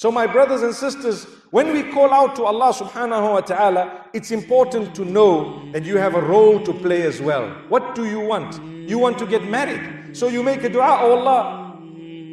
So my brothers and sisters, when we call out to Allah subhanahu wa ta'ala, it's important to know that you have a role to play as well. What do you want? You want to get married. So you make a dua, oh Allah,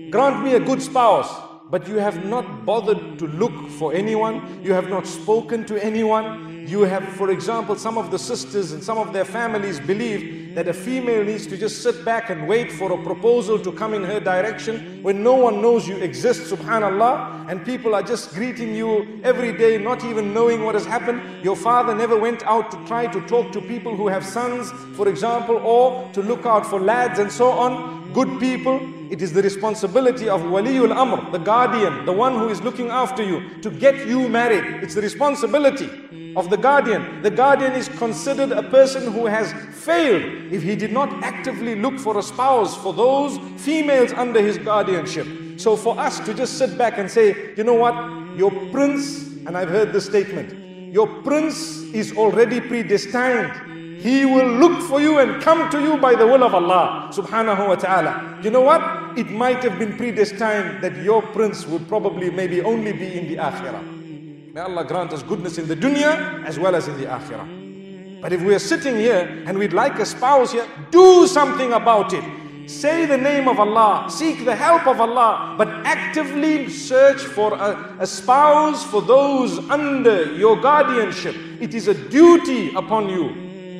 grant me a good spouse. But you have not bothered to look for anyone. You have not spoken to anyone. You have, for example, some of the sisters and some of their families believe that a female needs to just sit back and wait for a proposal to come in her direction when no one knows you exist, subhanallah, and people are just greeting you every day, not even knowing what has happened. Your father never went out to try to talk to people who have sons, for example, or to look out for lads and so on, good people. It is the responsibility of Waliul Amr, the guardian, the one who is looking after you, to get you married. It's the responsibility of the guardian. The guardian is considered a person who has failed if he did not actively look for a spouse for those females under his guardianship. So for us to just sit back and say, you know what, your prince, and I've heard this statement, your prince is already predestined. He will look for you and come to you by the will of Allah subhanahu wa ta'ala. You know what? It might have been predestined that your prince would probably maybe only be in the akhirah. May Allah grant us goodness in the dunya as well as in the akhirah. But if we are sitting here and we'd like a spouse here, do something about it. Say the name of Allah, seek the help of Allah, but actively search for a, a, spouse for those under your guardianship. It is a duty upon you.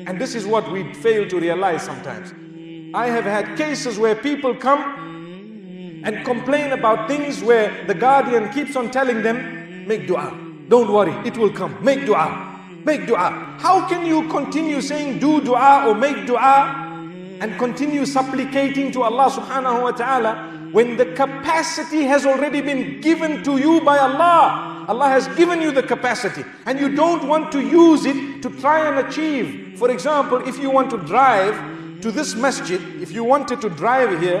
And this is what we fail to realize sometimes. I have had cases where people come and complain about things where the guardian keeps on telling them, make dua. Don't worry, it will come. Make dua. Make dua. How can you continue saying do dua or make dua and continue supplicating to Allah subhanahu wa ta'ala when the capacity has already been given to you by Allah? Allah has given you the capacity and you don't want to use it to try and achieve. For example, if you want to drive to this masjid, if you wanted to drive here,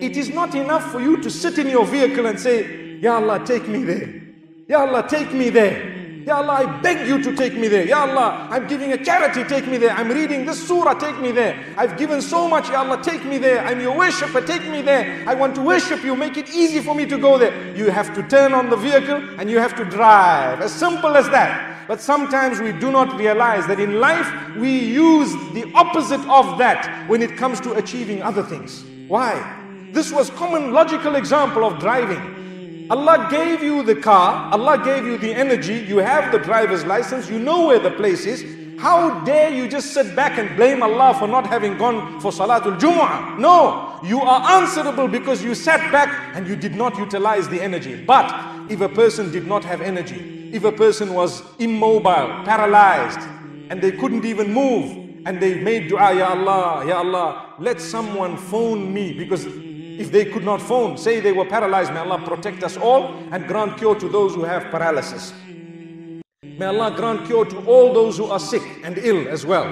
it is not enough for you to sit in your vehicle and say, Ya Allah, take me there. Ya Allah, take me there. Ya Allah, I beg you to take me there. Ya Allah, I'm giving a charity, take me there. I'm reading this surah, take me there. I've given so much, Ya Allah, take me there. I'm your worshipper, take me there. I want to worship you, make it easy for me to go there. You have to turn on the vehicle and you have to drive. As simple as that. But sometimes we do not realize that in life we use the opposite of that when it comes to achieving other things. Why? This was common logical example of driving. Allah gave you the car, Allah gave you the energy, you have the driver's license, you know where the place is. How dare you just sit back and blame Allah for not having gone for Salatul Jumu'ah? No, you are answerable because you sat back and you did not utilize the energy. But if a person did not have energy, if a person was immobile, paralyzed, and they couldn't even move, and they made dua, Ya Allah, Ya Allah, let someone phone me because if they could not phone, say they were paralyzed, may Allah protect us all and grant cure to those who have paralysis. May Allah grant cure to all those who are sick and ill as well.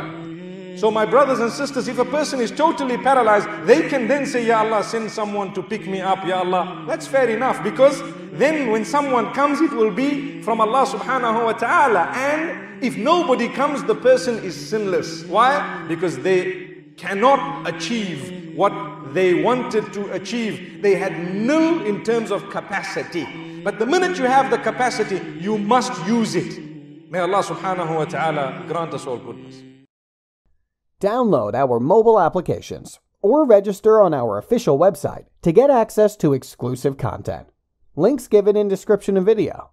So my brothers and sisters, if a person is totally paralyzed, they can then say, Ya Allah, send someone to pick me up, Ya Allah. That's fair enough because then when someone comes, it will be from Allah subhanahu wa ta'ala. And if nobody comes, the person is sinless. Why? Because they cannot achieve what they wanted to achieve. They had nil in terms of capacity. But the minute you have the capacity, you must use it. May Allah subhanahu wa ta'ala grant us all goodness. Download our mobile applications or register on our official website to get access to exclusive content. Links given in description of video.